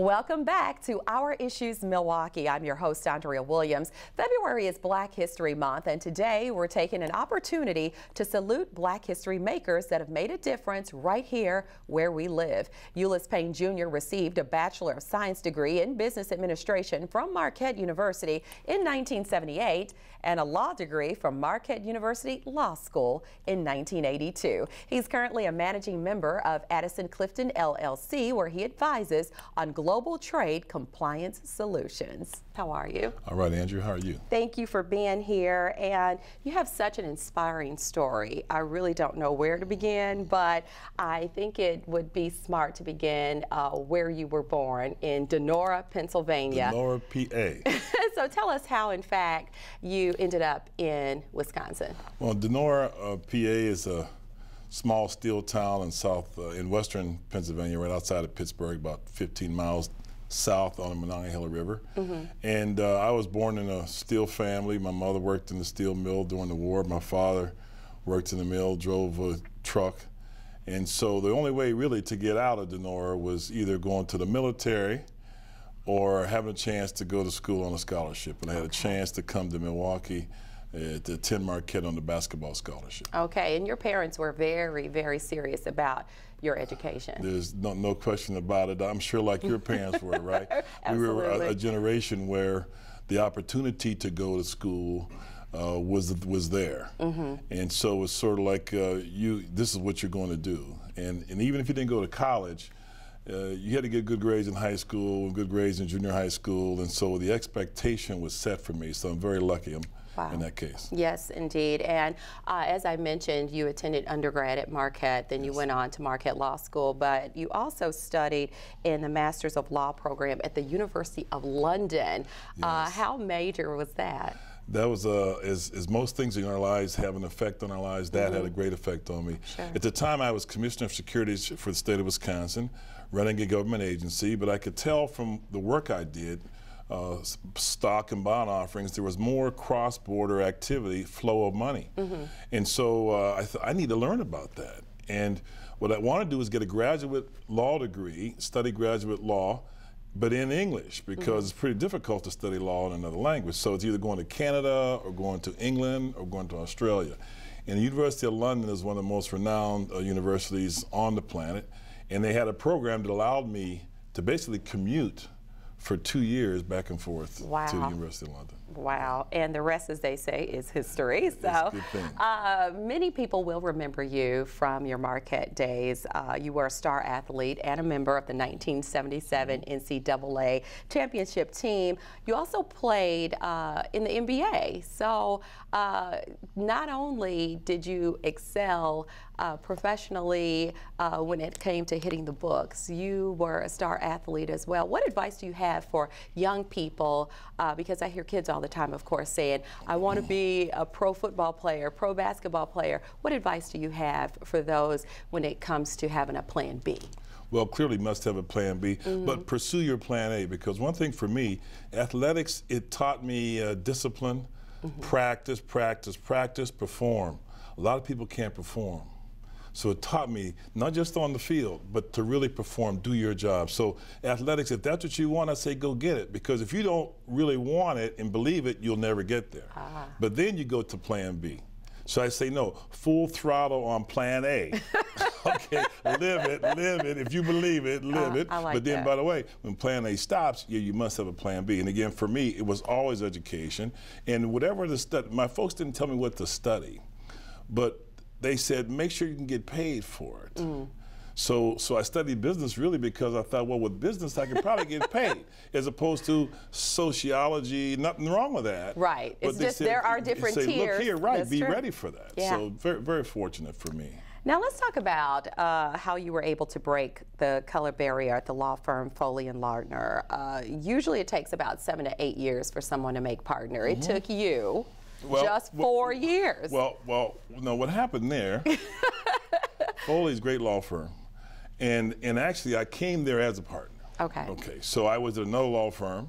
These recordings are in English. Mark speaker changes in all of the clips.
Speaker 1: Welcome back to Our Issues Milwaukee. I'm your host, Andrea Williams. February is Black History Month, and today we're taking an opportunity to salute Black history makers that have made a difference right here where we live. Ulice Payne Jr. received a Bachelor of Science degree in Business Administration from Marquette University in 1978 and a law degree from Marquette University Law School in 1982. He's currently a managing member of Addison Clifton LLC, where he advises on global Global Trade Compliance Solutions. How are you?
Speaker 2: All right, Andrea, how are you?
Speaker 1: Thank you for being here. And you have such an inspiring story. I really don't know where to begin, but I think it would be smart to begin uh, where you were born in Donora, Pennsylvania.
Speaker 2: Donora, PA.
Speaker 1: so tell us how, in fact, you ended up in Wisconsin.
Speaker 2: Well, Donora, uh, PA is a small steel town in south uh, in western Pennsylvania, right outside of Pittsburgh, about 15 miles south on the Monongahela River. Mm -hmm. And uh, I was born in a steel family. My mother worked in the steel mill during the war. My father worked in the mill, drove a truck. And so the only way really to get out of Donora was either going to the military or having a chance to go to school on a scholarship. And I had a chance to come to Milwaukee uh, to attend Marquette on the basketball scholarship.
Speaker 1: Okay, and your parents were very, very serious about your education.
Speaker 2: There's no, no question about it. I'm sure like your parents were, right? we were a, a, generation where the opportunity to go to school uh, was was there, mm -hmm. and so it's sort of like uh, you. This is what you're going to do, and and even if you didn't go to college. Uh, you had to get good grades in high school, good grades in junior high school, and so the expectation was set for me. So I'm very lucky. I'm wow. in that case.
Speaker 1: Yes, indeed. And uh, as I mentioned, you attended undergrad at Marquette, then yes. you went on to Marquette Law School, but you also studied in the Masters of Law program at the University of London. Uh, yes. Uh, how major was that?
Speaker 2: that was uh, as, as most things in our lives have an effect on our lives. That mm -hmm. had a mm-hmm. great effect on me. Sure. At the time, I was commissioner of securities for the state of Wisconsin, running a government agency. But I could tell from the work I did uh, stock and bond offerings, there was more cross-border activity, flow of money. Mm -hmm. And so uh, I thought, I need to learn about that. And what I want to do is get a graduate law degree, study graduate law, but in English, because mm -hmm. it's pretty difficult to study law in another language. So it's either going to Canada or going to England or going to Australia. And the University of London is one of the most renowned uh, universities on the planet. And they had a program that allowed me to basically commute for two years back and forth wow. to the University of London.
Speaker 1: Wow. And the rest, as they say, is history. So uh, many people will remember you from your Marquette days. Uh, you were a star athlete and a member of the 1977 mm-hmm. NCAA championship team. You also played uh, in the NBA. So uh, not only did you excel uh, professionally uh, when it came to hitting the books, you were a star athlete as well. What advice do you have for young people? because I hear kids all all the time, of course, saying, I want to be a pro football player, pro basketball player. What advice do you have for those when it comes to having a plan B?
Speaker 2: well, clearly must have a plan B, mm -hmm. but pursue your plan A because one thing for me, athletics, it taught me uh, discipline, mm -hmm. practice, practice, practice, perform. A lot of people can't perform. So it taught me not just on the field, but to really perform, do your job. So athletics, if that's what you want, I say go get it. Because if you don't really want it and believe it, you'll never get there. Ah. But then you go to plan B. So I say no, full throttle on plan A. okay, live it, live it. If you believe it, live uh, it.
Speaker 1: Like
Speaker 2: but then,
Speaker 1: that.
Speaker 2: by the way, when plan A stops, yeah, you must have a plan B. And again, for me, it was always education. And whatever the study, my folks didn't tell me what to study, but they said, make sure you can get paid for it. Mm. So, so I studied business really because I thought, well, with business I could probably get paid, as opposed to sociology. Nothing wrong with that.
Speaker 1: Right. But it's just said, there are different
Speaker 2: say,
Speaker 1: tiers.
Speaker 2: Look here, right? That's be true. ready for that. Yeah. So very, very fortunate for me.
Speaker 1: Now let's talk about uh, how you were able to break the color barrier at the law firm Foley and Lardner. Uh, usually it takes about seven to eight years for someone to make partner. Mm -hmm. It took you well, just four
Speaker 2: well,
Speaker 1: years.
Speaker 2: Well, well, no. What happened there? Foley's great law firm, and and actually I came there as a partner.
Speaker 1: Okay.
Speaker 2: Okay. So I was at another law firm,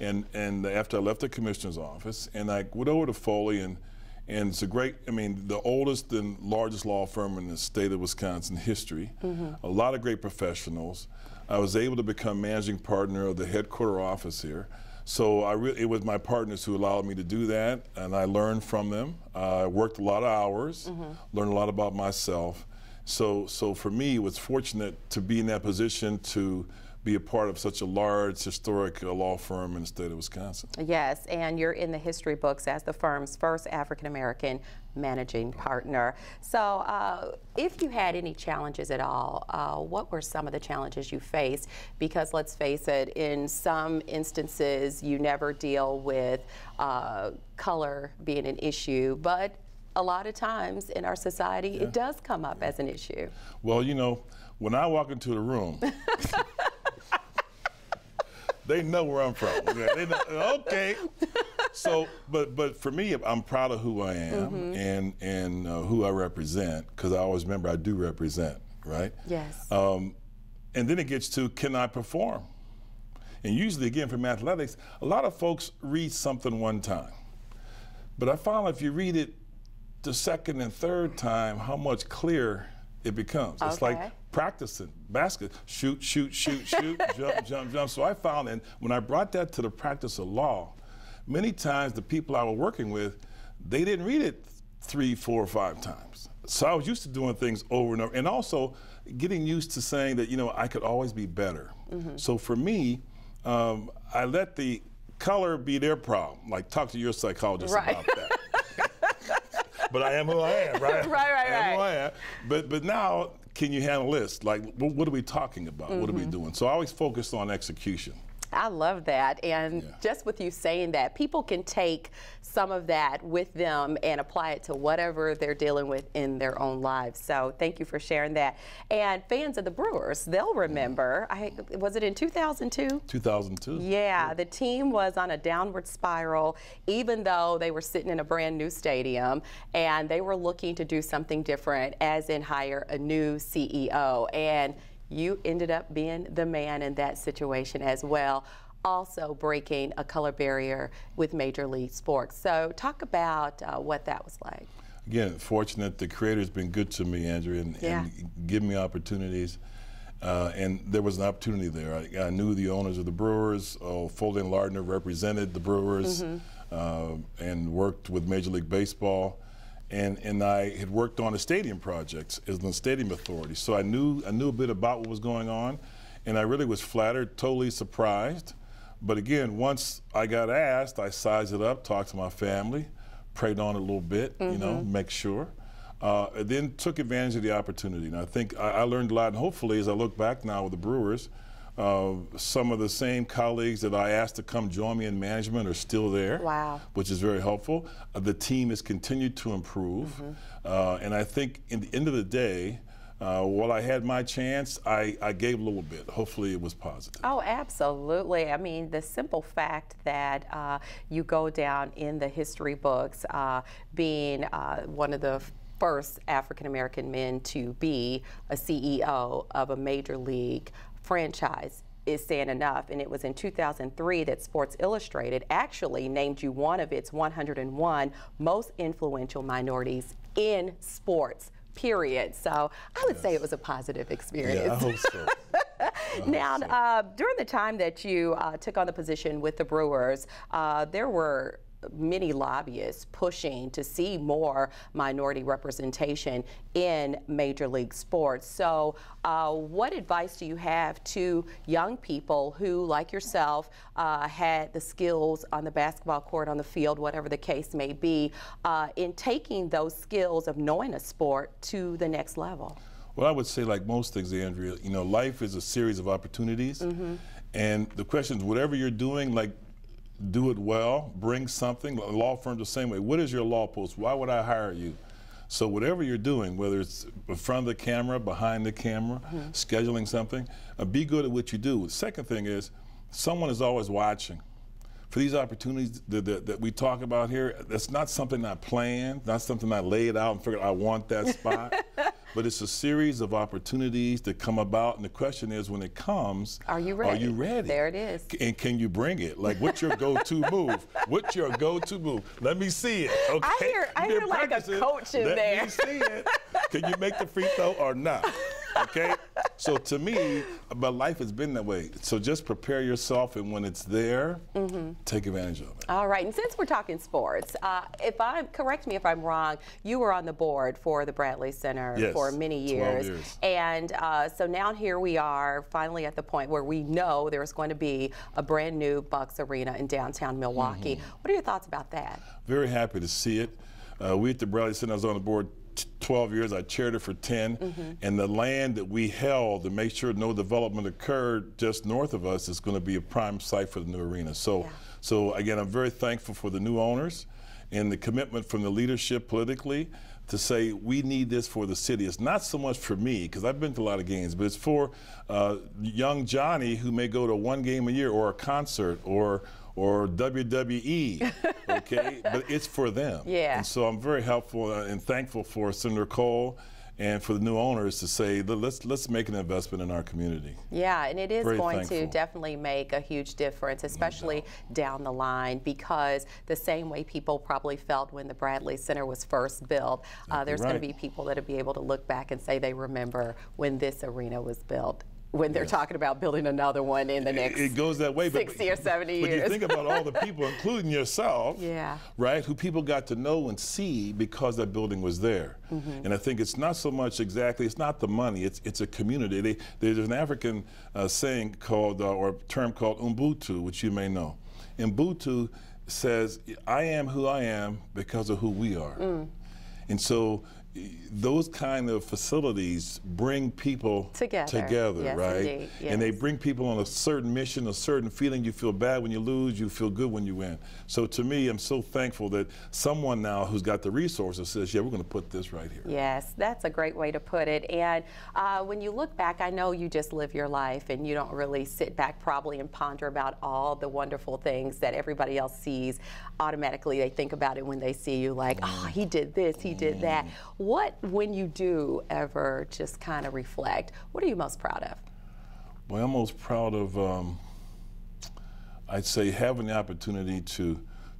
Speaker 2: and and after I left the commissioner's office, and I went over to Foley and. And it's a great, I mean, the oldest and largest law firm in the state of Wisconsin history. Mm -hmm. A lot of great professionals. I was able to become managing partner of the headquarter office here. So I re- it was my partners who allowed me to do that, and I learned from them. I worked a lot of hours, mm-hmm. learned a lot about myself. So, so for me, it was fortunate to be in that position to be a part of such a large historic uh, law firm in the state of Wisconsin.
Speaker 1: Yes, and you're in the history books as the firm's first African American managing partner. So, uh, if you had any challenges at all, uh, what were some of the challenges you faced? Because let's face it, in some instances, you never deal with uh, color being an issue, but a lot of times in our society, yeah. it does come up as an issue.
Speaker 2: Well, you know, when I walk into the room, they know where I'm from. They know, okay. So, but but for me, I'm proud of who I am mm-hmm. and and uh, who I represent because I always remember I do represent, right?
Speaker 1: Yes.
Speaker 2: Um, and then it gets to can I perform? And usually, again, from athletics, a lot of folks read something one time, but I found if you read it the second and third time, how much clearer it becomes. Okay. It's like practicing basket, shoot, shoot, shoot, shoot, jump, jump, jump. So I found, and when I brought that to the practice of law, many times the people I was working with, they didn't read it three, four, or five times. So I was used to doing things over and over, and also getting used to saying that you know I could always be better. Mm-hmm. So for me, um, I let the color be their problem. Like talk to your psychologist right. about that. But I am who I am, right?
Speaker 1: right, right, I
Speaker 2: am right. Who I am. But but now can you handle this? Like, what are we talking about? Mm-hmm. What are we mm-hmm. doing? So I always focus on execution.
Speaker 1: I love that. And yeah. just with you saying that, people can take some of that with them and apply it to whatever they're dealing with in their own lives. So thank you for sharing that. And fans of the Brewers, they'll remember, I, was it in 2002?
Speaker 2: 2002.
Speaker 1: Yeah, yeah, the team was on a downward spiral, even though they were sitting in a brand new stadium and they were looking to do something different, as in hire a new CEO. And you ended up being the man in that situation as well also breaking a color barrier with Major League Sports. So, talk about uh, what that was like.
Speaker 2: Again, fortunate the creator's been good to me, Andrea, and, yeah. and give me opportunities. Uh, and there was an opportunity there. I, I, knew the owners of the Brewers. Oh, Foley Lardner represented the Brewers mm-hmm. uh, and worked with Major League Baseball and and I had worked on a stadium project as the stadium authority. So I knew I knew a bit about what was going on, and I really was flattered, totally surprised. But again, once I got asked, I sized it up, talked to my family, prayed on it a little bit, mm-hmm. you know, mm-hmm. make sure. Uh, then took advantage of the opportunity. And I think I, I learned a lot, and hopefully, as I look back now with the Brewers, uh, some of the same colleagues that I asked to come join me in management are still there,
Speaker 1: wow.
Speaker 2: which is very helpful. Uh, the team has continued to improve. Mm-hmm. Uh, and I think in the end of the day, uh, while I had my chance, I, I, gave a little bit. Hopefully, it was positive.
Speaker 1: Oh, absolutely. I mean, the simple fact that uh, you go down in the history books uh, being uh, one of the first African American men to be a CEO of a major league franchise is saying enough. And it was in 2003 that Sports Illustrated actually named you one of its 101 most influential minorities in sports. Period. So I would yes. say it was a positive experience.
Speaker 2: Yeah, I hope so.
Speaker 1: now, uh, during the time that you uh, took on the position with the Brewers, uh, there were many lobbyists pushing to see more minority representation in Major League Sports. So, uh, what advice do you have to young people who, like yourself, uh, had the skills on the basketball court, on the field, whatever the case may be, uh, in taking those skills of knowing a sport to the next level?
Speaker 2: Well, I would say, like most things, Andrea, you know, life is a series of opportunities. Mm-hmm. And the question is, whatever you're doing, like do it well, bring something. Law firms the same way. What is your law post? Why would I hire you? So whatever you're doing, whether it's in front of the camera, behind the camera, mm-hmm. scheduling something, uh, be good at what you do. The second thing is, someone is always watching. For these opportunities that, that, that we talk about here, that's not something I planned, not something I laid out and figured I want that spot. But it's a series of opportunities that come about, and the question is, when it comes,
Speaker 1: are you ready?
Speaker 2: Are you ready?
Speaker 1: There it is.
Speaker 2: And can you bring it? Like, what's your go-to move? What's your go-to move? Let me see it. Okay.
Speaker 1: I hear, I hear like a coach in
Speaker 2: Let
Speaker 1: there.
Speaker 2: Let me see it. Can you make the free throw or not? Okay. So to me, but life has been that way. So just prepare yourself, and when it's there, mm-hmm. take advantage of it.
Speaker 1: All right. And since we're talking sports, uh, if I'm correct me if I'm wrong, you were on the board for the Bradley Center
Speaker 2: yes,
Speaker 1: for many years,
Speaker 2: years.
Speaker 1: and uh, so now here we are, finally at the point where we know there's going to be a brand new Bucks Arena in downtown Milwaukee. Mm-hmm. What are your thoughts about that?
Speaker 2: Very happy to see it. Uh, we at the Bradley Center, I was on the board 12 years. I chaired it for 10. Mm-hmm. And the land that we held to make sure no development occurred just north of us is going to be a prime site for the new arena. So, yeah. so again, I'm very thankful for the new owners and the commitment from the leadership politically to say we need this for the city. It's not so much for me because I've been to a lot of games, but it's for uh, young Johnny who may go to one game a year or a concert or or WWE, okay? but it's for them.
Speaker 1: Yeah.
Speaker 2: And so I'm very helpful uh, and thankful for Senator Kohl and for the new owners to say let's let's make an investment in our community.
Speaker 1: Yeah, and it is Very going thankful. to definitely make a huge difference, especially no down the line, because the same way people probably felt when the Bradley Center was first built, uh, there's right. going to be people that'll be able to look back and say they remember when this arena was built when they're talking about building another one in the next
Speaker 2: it goes that way
Speaker 1: 60
Speaker 2: but,
Speaker 1: or 70 years.
Speaker 2: But you think about all the people, including yourself,
Speaker 1: yeah.
Speaker 2: right, who people got to know and see because that building was there. Mm-hmm. And I think it's not so much exactly, it's not the money, it's, it's a community. They, there's an African uh, saying called, uh, or term called Ubuntu, which you may know. Ubuntu says, I am who I am because of who we are. Mm. And so those kind of facilities bring people
Speaker 1: together,
Speaker 2: together
Speaker 1: yes,
Speaker 2: right?
Speaker 1: Yes.
Speaker 2: And they bring people on a certain mission, a certain feeling. You feel bad when you lose, you feel good when you win. So to me, I'm so thankful that someone now who's got the resources says, yeah, we're going to put this right here.
Speaker 1: Yes, that's a great way to put it. And uh, when you look back, I know you just live your life and you don't really sit back probably and ponder about all the wonderful things that everybody else sees. Automatically, they think about it when they see you like, oh, he did this, he did that. Mm. What, when you do ever just kind of reflect, what are you most proud of?
Speaker 2: Well, I'm most proud of, um, I'd say, having the opportunity to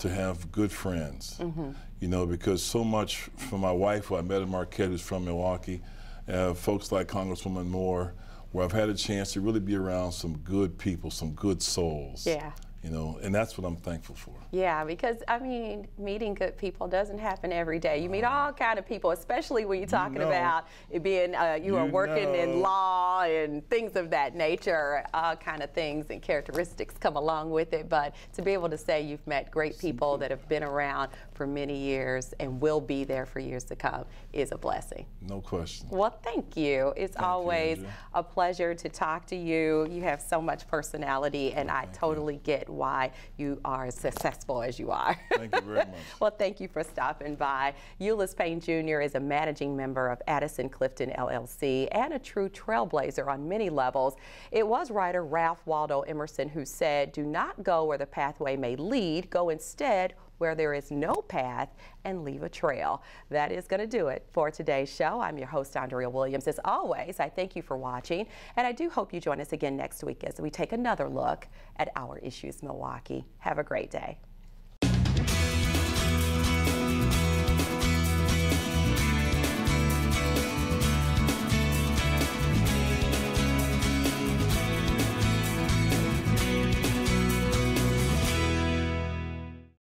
Speaker 2: to have good friends. Mm-hmm. You know, because so much from my wife, who I met in Marquette, who's from Milwaukee, uh, folks like Congresswoman Moore, where I've had a chance to really be around some good people, some good souls.
Speaker 1: Yeah
Speaker 2: you know, and that's what I'm thankful for.
Speaker 1: Yeah, because I mean, meeting good people doesn't happen every day. You meet all kind of people, especially when you're talking you know, about it being uh, you, you, are working know. in law and things of that nature. All kind of things and characteristics come along with it. But to be able to say you've met great people that have been around for many years and will be there for years to come is a blessing.
Speaker 2: No question.
Speaker 1: Well, thank you. It's
Speaker 2: thank
Speaker 1: always
Speaker 2: you,
Speaker 1: a pleasure to talk to you. You have so much personality, and I totally get why you are as successful as you are.
Speaker 2: Thank you very much.
Speaker 1: well, thank you for stopping by. Ulice Payne Jr. is a managing member of Addison Clifton LLC and a true trailblazer on many levels. It was writer Ralph Waldo Emerson who said, do not go where the pathway may lead, go instead where there is no path and leave a trail. That is going to do it for today's show. I'm your host, Andrea Williams. As always, I thank you for watching, and I do hope you join us again next week as we take another look at our issues Milwaukee. Have a great day.